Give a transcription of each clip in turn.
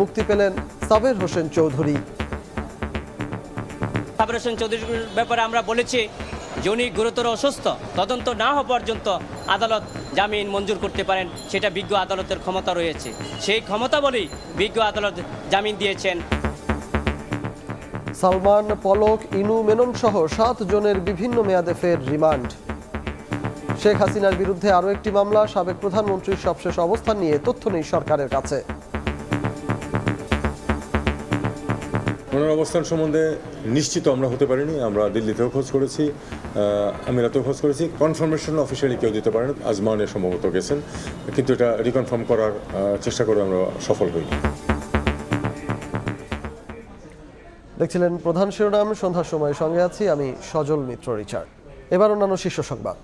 মুক্তি পেলেন সাবের হোসেন চৌধুরী। সাবের হোসেন চৌধুরীর ব্যাপারে আমরা বলেছি যে উনি গুরুতর অসুস্থ। তদন্ত না হওয়া পর্যন্ত আদালত জামিন মঞ্জুর করতে পারেন সেটা বিজ্ঞ আদালতের ক্ষমতা রয়েছে। সেই ক্ষমতা বলেই বিজ্ঞ আদালত জামিন দিয়েছেন। সালমান পলক ইনু মেনন সহ সাত জনের বিভিন্ন মেয়াদে ফের রিমান্ড। শেখ হাসিনার বিরুদ্ধে আরও একটি মামলা সাবেক প্রধানমন্ত্রীর সবশেষ অবস্থান নিয়ে তথ্য নেই সরকারের কাছে। ওনার অবস্থান সম্বন্ধে নিশ্চিত আমরা হতে পারিনি, আমরা দিল্লিতেও খোঁজ করেছি আমিরাতেও খোঁজ করেছি। কনফার্মেশন অফিসিয়ালি কেউ দিতে পারেন, আজমানে সম্ভবত গেছেন, কিন্তু এটা রিকনফার্ম করার চেষ্টা করে আমরা সফল হই। দেখছিলেন প্রধান শিরোনাম, সন্ধ্যার সময় সঙ্গে আছি আমি সজল মিত্র, রিচার্ড। এবার অন্যান্য শীর্ষ সংবাদ।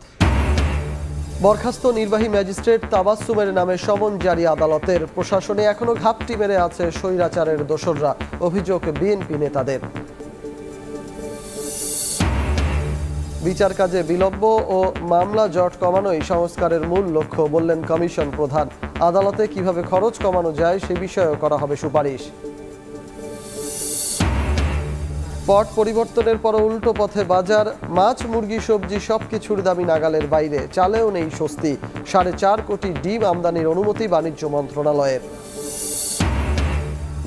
বরখাস্ত নির্বাহী ম্যাজিস্ট্রেট তাবাসসুমের নামে সমন জারি আদালতের। প্রশাসনে এখনও ঘাপটি মেরে আছে স্বৈরাচারের দোসররা, অভিযোগ বিএনপি নেতাদের। বিচার কাজে বিলম্ব ও মামলা জট কমানোই সংস্কারের মূল লক্ষ্য, বললেন কমিশন প্রধান। আদালতে কীভাবে খরচ কমানো যায় সে বিষয়েও করা হবে সুপারিশ। পট পরিবর্তনের পর উল্টো পথে বাজার, মাছ, মুরগি, সবজি সবকিছুর দামি নাগালের বাইরে। চালেও নেই স্বস্তি। সাড়ে চার কোটি ডিম আমদানির অনুমতি বাণিজ্য মন্ত্রণালয়ের।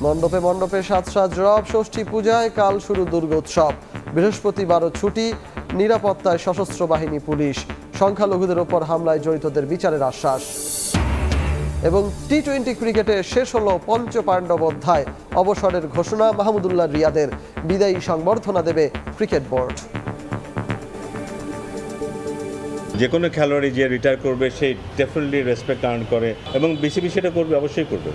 মণ্ডপে মণ্ডপে সাত সাত রব, ষষ্ঠী পূজায় কাল শুরু দুর্গোৎসব বৃহস্পতিবারও ছুটি, নিরাপত্তায় সশস্ত্র বাহিনী, পুলিশ। সংখ্যালঘুদের ওপর হামলায় জড়িতদের বিচারের আশ্বাস। এবং টি টোয়েন্টি ক্রিকেটে শেষ হলো পঞ্চ পাণ্ডব অধ্যায়। অবসরের ঘোষণা মাহমুদুল্লাহ রিয়াদের। বিদায়ী সংবর্ধনা দেবে ক্রিকেট বোর্ড। যে কোনো খেলোয়াড়ই যে রিটায়ার করবে সেই ডেফিনেটলি রেসপেক্ট আর্ন করে এবং বিসিবি সেটা করবে, অবশ্যই করবে।